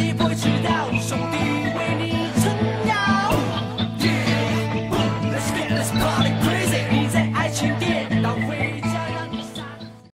你不知道